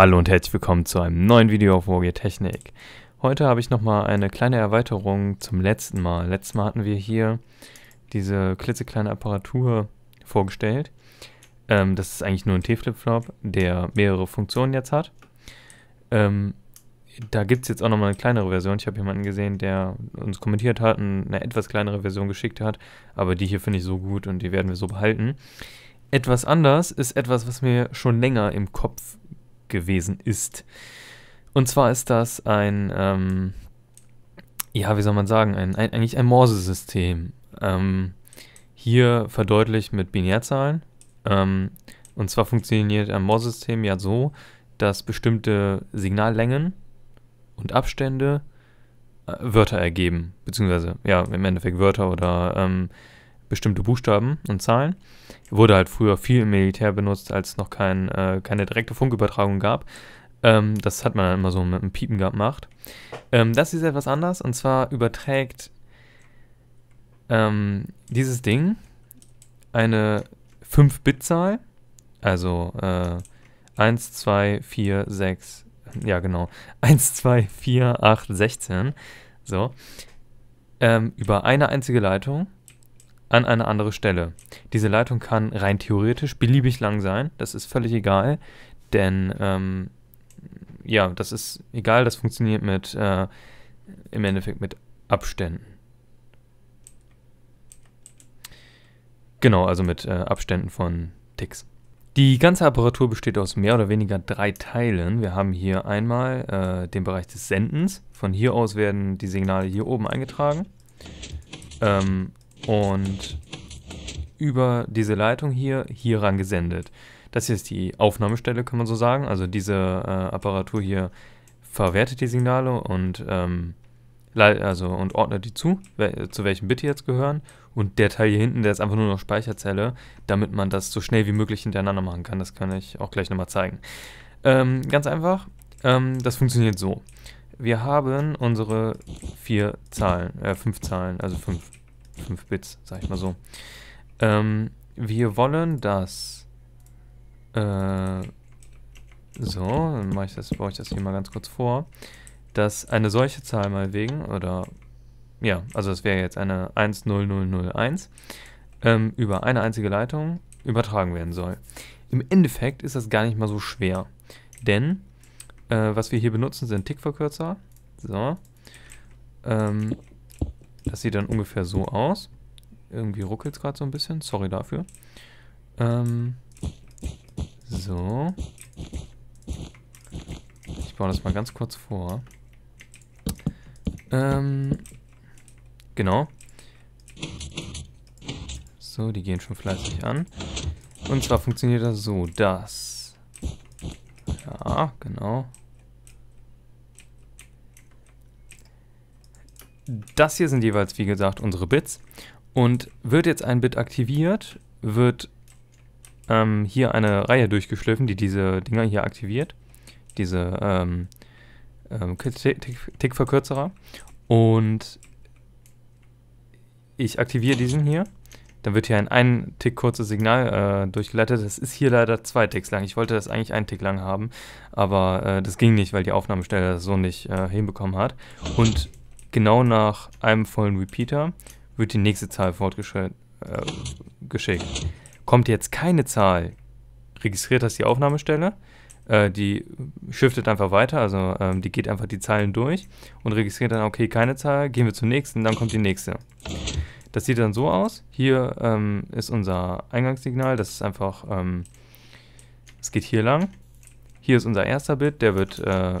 Hallo und herzlich willkommen zu einem neuen Video auf Vogie Technik. Heute habe ich nochmal eine kleine Erweiterung zum letzten Mal. Letztes Mal hatten wir hier diese klitzekleine Apparatur vorgestellt. Ähm, das ist eigentlich nur ein T-Flip-Flop, der mehrere Funktionen jetzt hat. Ähm, da gibt es jetzt auch nochmal eine kleinere Version. Ich habe jemanden gesehen, der uns kommentiert hat und eine etwas kleinere Version geschickt hat. Aber die hier finde ich so gut und die werden wir so behalten. Etwas anders ist etwas, was mir schon länger im Kopf gewesen ist. Und zwar ist das ein, ähm, ja, wie soll man sagen, ein, ein eigentlich ein Morse-System. Ähm, hier verdeutlicht mit Binärzahlen. Ähm, und zwar funktioniert ein Morse-System ja so, dass bestimmte Signallängen und Abstände äh, Wörter ergeben, beziehungsweise ja, im Endeffekt Wörter oder ähm, bestimmte Buchstaben und Zahlen. Wurde halt früher viel im Militär benutzt, als es noch kein, äh, keine direkte Funkübertragung gab. Ähm, das hat man dann immer so mit einem Piepen gemacht. Ähm, das ist etwas anders und zwar überträgt ähm, dieses Ding eine 5-Bit-Zahl, also äh, 1, 2, 4, 6, ja genau, 1, 2, 4, 8, 16, so, ähm, über eine einzige Leitung an eine andere Stelle. Diese Leitung kann rein theoretisch beliebig lang sein, das ist völlig egal, denn ähm, ja, das ist egal, das funktioniert mit äh, im Endeffekt mit Abständen. Genau, also mit äh, Abständen von Ticks. Die ganze Apparatur besteht aus mehr oder weniger drei Teilen. Wir haben hier einmal äh, den Bereich des Sendens. Von hier aus werden die Signale hier oben eingetragen. Ähm, und über diese Leitung hier, hier ran gesendet. Das hier ist die Aufnahmestelle, kann man so sagen. Also diese äh, Apparatur hier verwertet die Signale und, ähm, also, und ordnet die zu, zu welchem Bit die jetzt gehören. Und der Teil hier hinten, der ist einfach nur noch Speicherzelle, damit man das so schnell wie möglich hintereinander machen kann. Das kann ich auch gleich nochmal zeigen. Ähm, ganz einfach, ähm, das funktioniert so. Wir haben unsere vier Zahlen, äh, fünf Zahlen, also fünf 5 Bits, sag ich mal so. Ähm, wir wollen das. Äh, so, dann mache ich das, baue ich das hier mal ganz kurz vor. Dass eine solche Zahl mal wegen, oder ja, also das wäre jetzt eine 10001, ähm, über eine einzige Leitung übertragen werden soll. Im Endeffekt ist das gar nicht mal so schwer, denn äh, was wir hier benutzen sind Tickverkürzer. So. Ähm, das sieht dann ungefähr so aus. Irgendwie ruckelt es gerade so ein bisschen. Sorry dafür. Ähm, so. Ich baue das mal ganz kurz vor. Ähm, genau. So, die gehen schon fleißig an. Und zwar funktioniert das so, dass... Ja, genau. Das hier sind jeweils, wie gesagt, unsere Bits. Und wird jetzt ein Bit aktiviert, wird ähm, hier eine Reihe durchgeschliffen, die diese Dinger hier aktiviert. Diese ähm, ähm, Tickverkürzerer. Und ich aktiviere diesen hier. Dann wird hier ein ein Tick kurzes Signal äh, durchgeleitet. Das ist hier leider zwei Ticks lang. Ich wollte das eigentlich einen Tick lang haben, aber äh, das ging nicht, weil die Aufnahmestelle das so nicht äh, hinbekommen hat. Und Genau nach einem vollen Repeater wird die nächste Zahl fortgeschickt. Äh, Kommt jetzt keine Zahl, registriert das die Aufnahmestelle. Äh, die shiftet einfach weiter, also ähm, die geht einfach die Zeilen durch und registriert dann, okay, keine Zahl, gehen wir zur nächsten, dann kommt die nächste. Das sieht dann so aus. Hier ähm, ist unser Eingangssignal, das ist einfach, ähm, es geht hier lang. Hier ist unser erster Bit, der wird äh,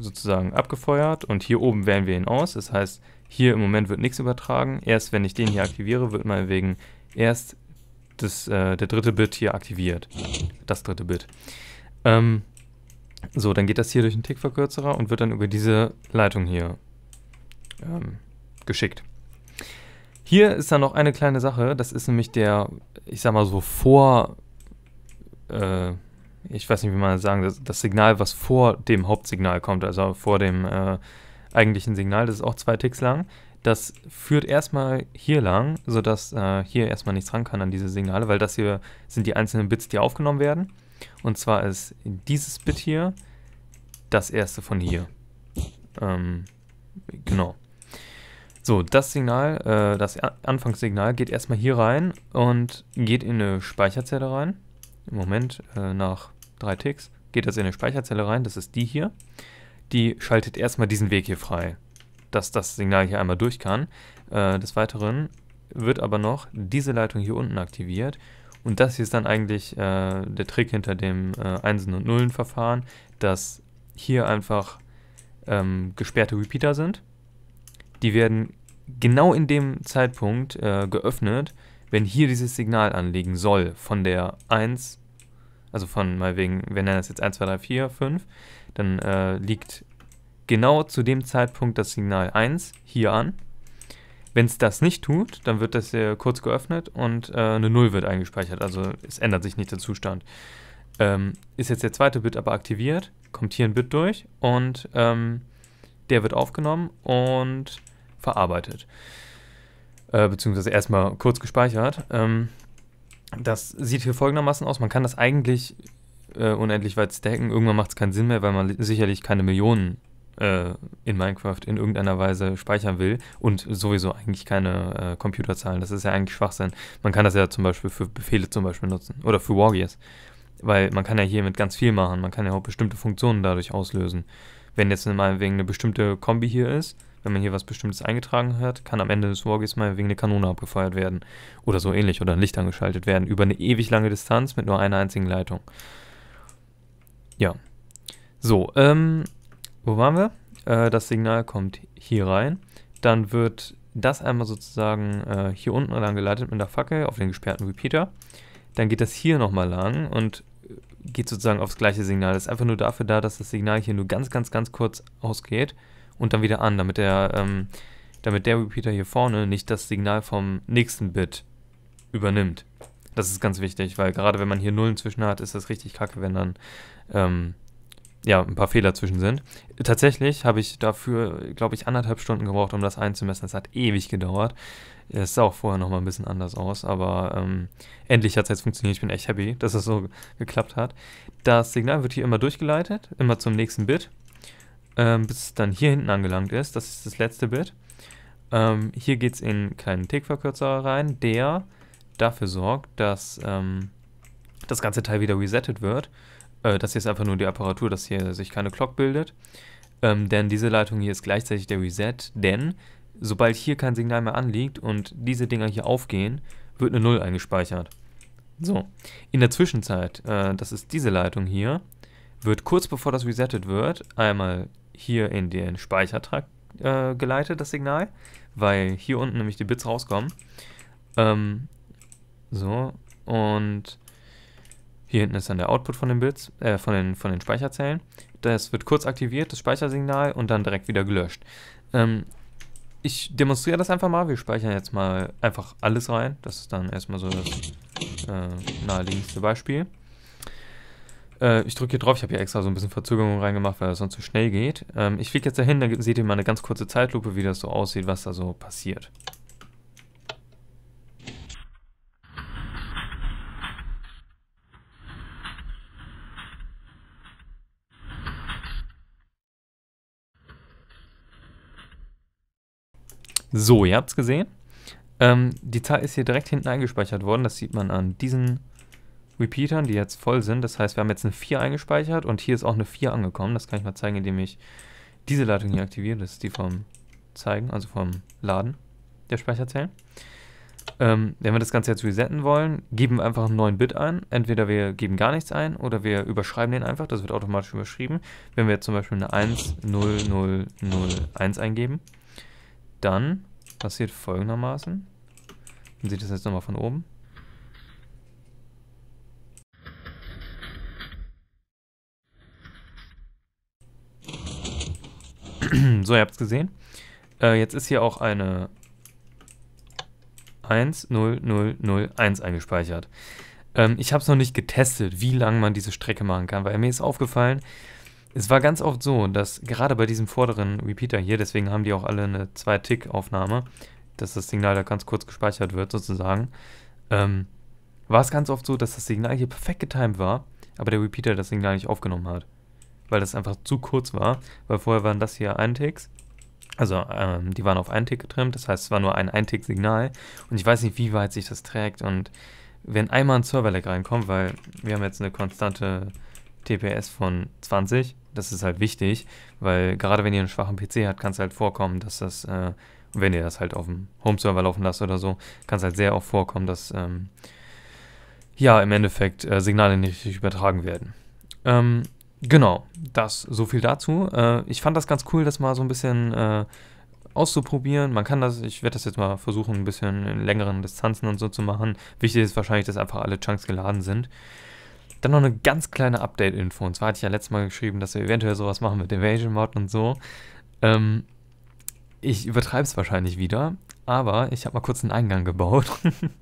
sozusagen abgefeuert und hier oben wählen wir ihn aus. Das heißt, hier im Moment wird nichts übertragen. Erst wenn ich den hier aktiviere, wird mal wegen erst das, äh, der dritte Bit hier aktiviert. Das dritte Bit. Ähm, so, dann geht das hier durch einen Tickverkürzerer und wird dann über diese Leitung hier ähm, geschickt. Hier ist dann noch eine kleine Sache, das ist nämlich der, ich sag mal so, Vor, äh, ich weiß nicht, wie man das sagen, das, das Signal, was vor dem Hauptsignal kommt, also vor dem äh, eigentlichen Signal, das ist auch zwei Ticks lang. Das führt erstmal hier lang, sodass äh, hier erstmal nichts ran kann an diese Signale, weil das hier sind die einzelnen Bits, die aufgenommen werden. Und zwar ist dieses Bit hier das erste von hier. Ähm, genau. So, das Signal, äh, das Anfangssignal geht erstmal hier rein und geht in eine Speicherzelle rein. Im Moment, äh, nach 3 Ticks, geht das in eine Speicherzelle rein, das ist die hier. Die schaltet erstmal diesen Weg hier frei, dass das Signal hier einmal durch kann. Äh, des Weiteren wird aber noch diese Leitung hier unten aktiviert und das hier ist dann eigentlich äh, der Trick hinter dem äh, Einsen- und Nullen-Verfahren, dass hier einfach ähm, gesperrte Repeater sind die werden genau in dem Zeitpunkt äh, geöffnet, wenn hier dieses Signal anliegen soll von der 1, also von mal wegen, wir nennen das jetzt 1, 2, 3, 4, 5, dann äh, liegt genau zu dem Zeitpunkt das Signal 1 hier an. Wenn es das nicht tut, dann wird das hier kurz geöffnet und äh, eine 0 wird eingespeichert, also es ändert sich nicht der Zustand. Ähm, ist jetzt der zweite Bit aber aktiviert, kommt hier ein Bit durch und ähm, der wird aufgenommen und verarbeitet. Äh, beziehungsweise erstmal kurz gespeichert. Ähm, das sieht hier folgendermaßen aus. Man kann das eigentlich äh, unendlich weit stacken. Irgendwann macht es keinen Sinn mehr, weil man sicherlich keine Millionen äh, in Minecraft in irgendeiner Weise speichern will und sowieso eigentlich keine äh, Computerzahlen. Das ist ja eigentlich Schwachsinn. Man kann das ja zum Beispiel für Befehle zum Beispiel nutzen oder für Wargears. Weil man kann ja hier mit ganz viel machen. Man kann ja auch bestimmte Funktionen dadurch auslösen. Wenn jetzt mal wegen eine bestimmte Kombi hier ist, wenn man hier was Bestimmtes eingetragen hat, kann am Ende des Wargames mal wegen eine Kanone abgefeuert werden. Oder so ähnlich. Oder ein Licht angeschaltet werden. Über eine ewig lange Distanz mit nur einer einzigen Leitung. Ja. So, ähm, wo waren wir? Äh, das Signal kommt hier rein. Dann wird das einmal sozusagen äh, hier unten lang geleitet mit der Fackel auf den gesperrten Repeater. Dann geht das hier nochmal lang und geht sozusagen aufs gleiche Signal. Das ist einfach nur dafür da, dass das Signal hier nur ganz, ganz, ganz kurz ausgeht und dann wieder an, damit der, ähm, damit der Repeater hier vorne nicht das Signal vom nächsten Bit übernimmt. Das ist ganz wichtig, weil gerade wenn man hier Nullen zwischen hat, ist das richtig kacke, wenn dann ähm, ja, ein paar Fehler zwischen sind. Tatsächlich habe ich dafür, glaube ich, anderthalb Stunden gebraucht, um das einzumessen. Das hat ewig gedauert. Es sah auch vorher nochmal ein bisschen anders aus, aber ähm, endlich hat es jetzt funktioniert. Ich bin echt happy, dass es so geklappt hat. Das Signal wird hier immer durchgeleitet, immer zum nächsten Bit ähm, bis es dann hier hinten angelangt ist. Das ist das letzte Bit. Ähm, hier geht es in einen kleinen Tick-Verkürzer rein, der dafür sorgt, dass ähm, das ganze Teil wieder resettet wird. Äh, das hier ist einfach nur die Apparatur, dass hier sich keine Clock bildet. Ähm, denn diese Leitung hier ist gleichzeitig der Reset, denn sobald hier kein Signal mehr anliegt und diese Dinger hier aufgehen, wird eine 0 eingespeichert. So, in der Zwischenzeit, äh, das ist diese Leitung hier, wird kurz bevor das resettet wird, einmal hier in den Speichertrakt äh, geleitet, das Signal, weil hier unten nämlich die Bits rauskommen. Ähm, so, und hier hinten ist dann der Output von den Bits, äh, von den, von den Speicherzellen. Das wird kurz aktiviert, das Speichersignal, und dann direkt wieder gelöscht. Ähm, ich demonstriere das einfach mal. Wir speichern jetzt mal einfach alles rein. Das ist dann erstmal so das äh, naheliegendste Beispiel. Äh, ich drücke hier drauf, ich habe hier extra so ein bisschen Verzögerung reingemacht, weil das sonst zu schnell geht. Ähm, ich fliege jetzt dahin, da seht ihr mal eine ganz kurze Zeitlupe, wie das so aussieht, was da so passiert. So, ihr habt es gesehen. Ähm, die Zahl ist hier direkt hinten eingespeichert worden. Das sieht man an diesen Repeatern, die jetzt voll sind. Das heißt, wir haben jetzt eine 4 eingespeichert und hier ist auch eine 4 angekommen. Das kann ich mal zeigen, indem ich diese Leitung hier aktiviere. Das ist die vom Zeigen, also vom Laden der Speicherzellen. Ähm, wenn wir das Ganze jetzt resetten wollen, geben wir einfach einen neuen Bit ein. Entweder wir geben gar nichts ein oder wir überschreiben den einfach. Das wird automatisch überschrieben. Wenn wir jetzt zum Beispiel eine 1, 0, 0, 0, 1 eingeben, dann passiert folgendermaßen. Man sieht das jetzt nochmal von oben. so, ihr habt es gesehen. Äh, jetzt ist hier auch eine 10001 eingespeichert. Ähm, ich habe es noch nicht getestet, wie lange man diese Strecke machen kann, weil mir ist aufgefallen, es war ganz oft so, dass gerade bei diesem vorderen Repeater hier, deswegen haben die auch alle eine 2-Tick-Aufnahme, dass das Signal da ganz kurz gespeichert wird sozusagen, ähm, war es ganz oft so, dass das Signal hier perfekt getimed war, aber der Repeater das Signal nicht aufgenommen hat. Weil das einfach zu kurz war, weil vorher waren das hier Einticks. Also ähm, die waren auf einen Tick getrimmt, das heißt es war nur ein Eintick-Signal und ich weiß nicht, wie weit sich das trägt und wenn einmal ein Server-Lag reinkommt, weil wir haben jetzt eine konstante TPS von 20, das ist halt wichtig, weil gerade wenn ihr einen schwachen PC habt, kann es halt vorkommen, dass das, äh, wenn ihr das halt auf dem Home-Server laufen lasst oder so, kann es halt sehr oft vorkommen, dass ähm, ja im Endeffekt äh, Signale nicht richtig übertragen werden. Ähm, genau, das so viel dazu. Äh, ich fand das ganz cool, das mal so ein bisschen äh, auszuprobieren. Man kann das, ich werde das jetzt mal versuchen, ein bisschen in längeren Distanzen und so zu machen. Wichtig ist wahrscheinlich, dass einfach alle Chunks geladen sind. Dann noch eine ganz kleine Update-Info. Und zwar hatte ich ja letztes Mal geschrieben, dass wir eventuell sowas machen mit Invasion Mod und so. Ähm, ich übertreibe es wahrscheinlich wieder, aber ich habe mal kurz einen Eingang gebaut.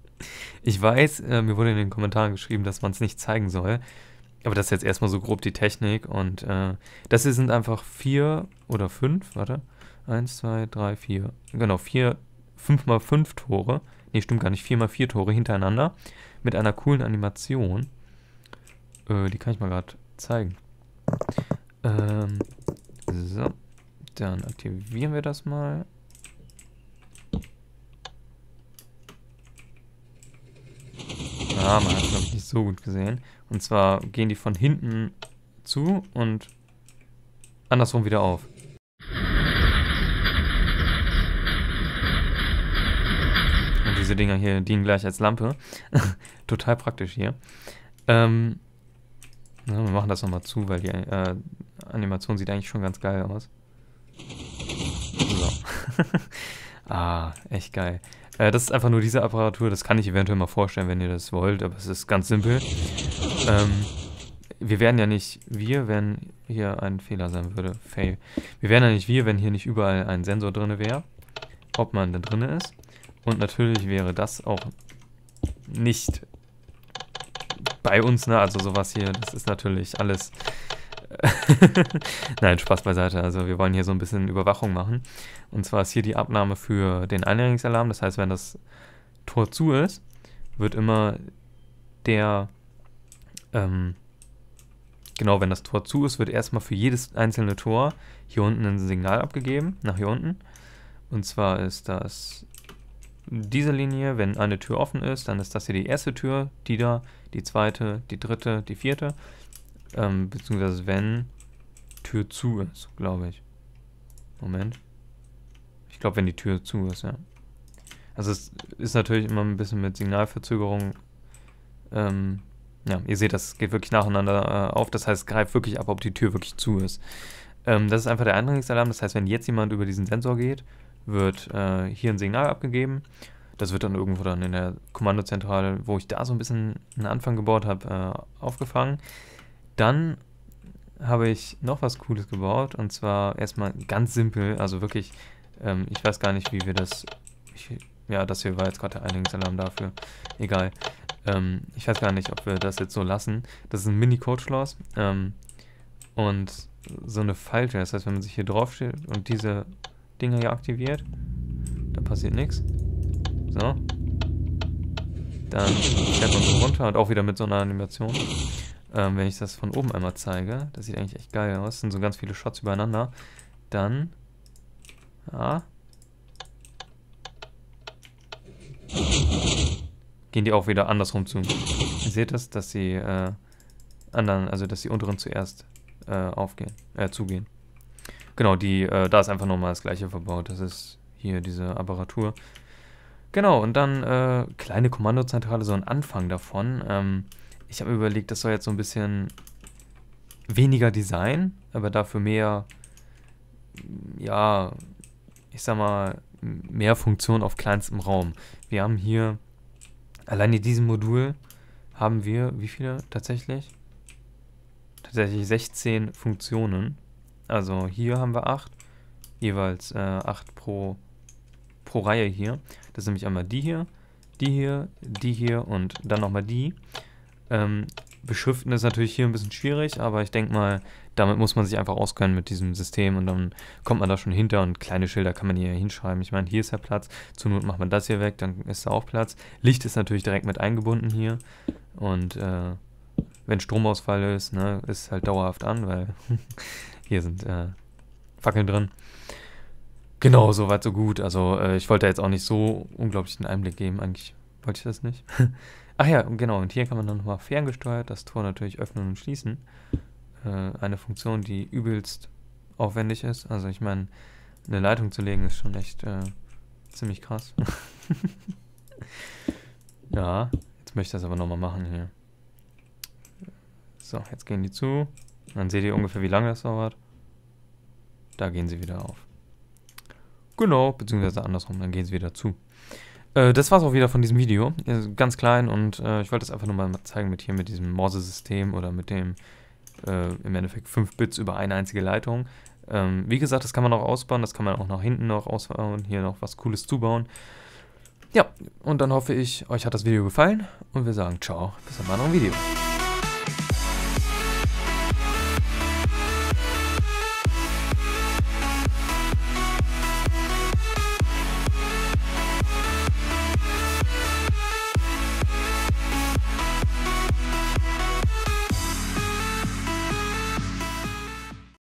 ich weiß, äh, mir wurde in den Kommentaren geschrieben, dass man es nicht zeigen soll. Aber das ist jetzt erstmal so grob die Technik. Und äh, das hier sind einfach vier oder fünf, warte. Eins, zwei, drei, vier. Genau, vier, fünf mal fünf Tore. Nee, stimmt gar nicht. Vier mal vier Tore hintereinander. Mit einer coolen Animation. Äh, die kann ich mal gerade zeigen. Ähm, so. Dann aktivieren wir das mal. Ah, man hat es, glaube ich, nicht so gut gesehen. Und zwar gehen die von hinten zu und andersrum wieder auf. Und diese Dinger hier dienen gleich als Lampe. Total praktisch hier. Ähm, wir machen das nochmal zu, weil die äh, Animation sieht eigentlich schon ganz geil aus. So. ah, echt geil. Äh, das ist einfach nur diese Apparatur, das kann ich eventuell mal vorstellen, wenn ihr das wollt, aber es ist ganz simpel. Ähm, wir wären ja nicht wir, wenn hier ein Fehler sein würde. Fail. Wir wären ja nicht wir, wenn hier nicht überall ein Sensor drin wäre, ob man da drin ist. Und natürlich wäre das auch nicht bei uns, ne? Also sowas hier, das ist natürlich alles. Nein, Spaß beiseite. Also wir wollen hier so ein bisschen Überwachung machen. Und zwar ist hier die Abnahme für den Einlenkungsalarm. Das heißt, wenn das Tor zu ist, wird immer der, ähm, genau, wenn das Tor zu ist, wird erstmal für jedes einzelne Tor hier unten ein Signal abgegeben, nach hier unten. Und zwar ist das diese Linie, wenn eine Tür offen ist, dann ist das hier die erste Tür, die da, die zweite, die dritte, die vierte. Ähm, beziehungsweise wenn Tür zu ist, glaube ich. Moment. Ich glaube, wenn die Tür zu ist, ja. Also es ist natürlich immer ein bisschen mit Signalverzögerung. Ähm, ja, ihr seht, das geht wirklich nacheinander äh, auf. Das heißt, greift wirklich ab, ob die Tür wirklich zu ist. Ähm, das ist einfach der Eindringlingsalarm. Das heißt, wenn jetzt jemand über diesen Sensor geht, wird äh, hier ein Signal abgegeben. Das wird dann irgendwo dann in der Kommandozentrale, wo ich da so ein bisschen einen Anfang gebaut habe, äh, aufgefangen. Dann habe ich noch was Cooles gebaut und zwar erstmal ganz simpel, also wirklich, ähm, ich weiß gar nicht, wie wir das, ich, ja, das hier war jetzt gerade der Einigungsalarm dafür, egal. Ähm, ich weiß gar nicht, ob wir das jetzt so lassen. Das ist ein Mini-Code-Schloss ähm, und so eine Falte, das heißt, wenn man sich hier drauf steht und diese Dinger hier aktiviert. Da passiert nichts. So. Dann fährt man so runter und auch wieder mit so einer Animation. Ähm, wenn ich das von oben einmal zeige, das sieht eigentlich echt geil aus. Das sind so ganz viele Shots übereinander. Dann. Ja. Gehen die auch wieder andersrum zu. Ihr seht das, dass die äh, anderen, also dass die unteren zuerst äh, aufgehen, äh, zugehen. Genau, die, äh, da ist einfach nochmal das gleiche verbaut. Das ist hier diese Apparatur. Genau, und dann äh, kleine Kommandozentrale, so ein Anfang davon. Ähm, ich habe mir überlegt, das soll jetzt so ein bisschen weniger Design, aber dafür mehr, ja, ich sag mal, mehr Funktion auf kleinstem Raum. Wir haben hier, allein in diesem Modul haben wir, wie viele tatsächlich? Tatsächlich 16 Funktionen. Also hier haben wir 8, jeweils äh, 8 pro, pro Reihe hier. Das ist nämlich einmal die hier, die hier, die hier und dann nochmal die. Ähm, beschriften ist natürlich hier ein bisschen schwierig, aber ich denke mal, damit muss man sich einfach auskennen mit diesem System und dann kommt man da schon hinter und kleine Schilder kann man hier hinschreiben. Ich meine, hier ist ja Platz, zur Not macht man das hier weg, dann ist da auch Platz. Licht ist natürlich direkt mit eingebunden hier und äh, wenn Stromausfall ist, ne, ist halt dauerhaft an, weil hier sind äh, Fackeln drin. Genau, soweit so gut. Also äh, ich wollte jetzt auch nicht so unglaublich den Einblick geben. Eigentlich wollte ich das nicht. Ach ja, genau. Und hier kann man dann nochmal ferngesteuert das Tor natürlich öffnen und schließen. Äh, eine Funktion, die übelst aufwendig ist. Also ich meine, eine Leitung zu legen ist schon echt äh, ziemlich krass. ja, jetzt möchte ich das aber nochmal machen hier. So, jetzt gehen die zu. Dann seht ihr ungefähr, wie lange das dauert. Da gehen sie wieder auf. Genau, beziehungsweise andersrum, dann gehen sie wieder zu. Äh, das war's auch wieder von diesem Video. Ganz klein und äh, ich wollte es einfach nur mal zeigen mit hier mit diesem Morse-System oder mit dem äh, im Endeffekt 5 Bits über eine einzige Leitung. Ähm, wie gesagt, das kann man auch ausbauen, das kann man auch nach hinten noch ausbauen, hier noch was Cooles zubauen. Ja, und dann hoffe ich, euch hat das Video gefallen und wir sagen ciao, bis zum anderen Video.